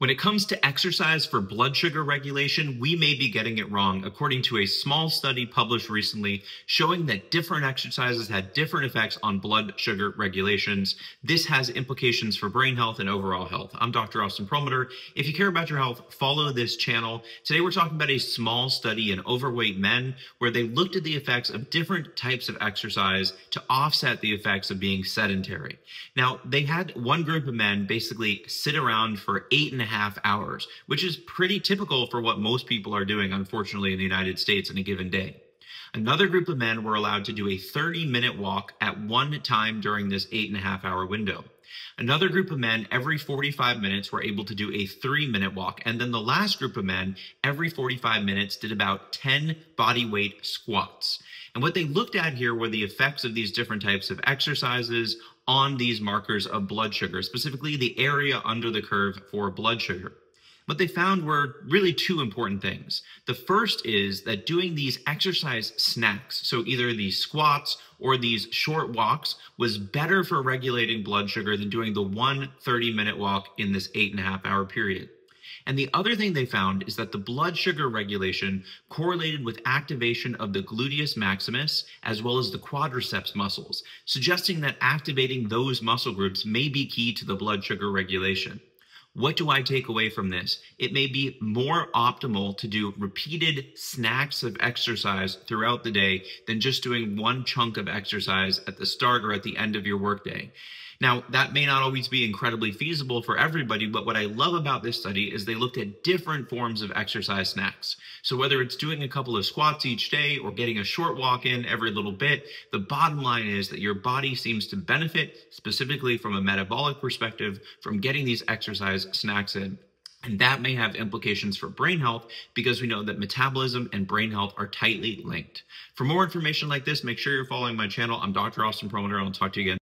When it comes to exercise for blood sugar regulation, we may be getting it wrong, according to a small study published recently showing that different exercises had different effects on blood sugar regulations. This has implications for brain health and overall health. I'm Dr. Austin Perlmutter. If you care about your health, follow this channel. Today, we're talking about a small study in overweight men where they looked at the effects of different types of exercise to offset the effects of being sedentary. Now, they had one group of men basically sit around for eight and a half hours, which is pretty typical for what most people are doing, unfortunately, in the United States in a given day. Another group of men were allowed to do a 30 minute walk at one time during this eight and a half hour window. Another group of men every 45 minutes were able to do a three minute walk. And then the last group of men every 45 minutes did about 10 body weight squats. And what they looked at here were the effects of these different types of exercises on these markers of blood sugar, specifically the area under the curve for blood sugar. What they found were really two important things. The first is that doing these exercise snacks, so either these squats or these short walks, was better for regulating blood sugar than doing the one 30 minute walk in this eight and a half hour period. And the other thing they found is that the blood sugar regulation correlated with activation of the gluteus maximus as well as the quadriceps muscles, suggesting that activating those muscle groups may be key to the blood sugar regulation. What do I take away from this? It may be more optimal to do repeated snacks of exercise throughout the day than just doing one chunk of exercise at the start or at the end of your workday. Now, that may not always be incredibly feasible for everybody, but what I love about this study is they looked at different forms of exercise snacks. So whether it's doing a couple of squats each day or getting a short walk in every little bit, the bottom line is that your body seems to benefit specifically from a metabolic perspective from getting these exercise snacks in. And that may have implications for brain health because we know that metabolism and brain health are tightly linked. For more information like this, make sure you're following my channel. I'm Dr. Austin Perlmutter, and I'll talk to you again.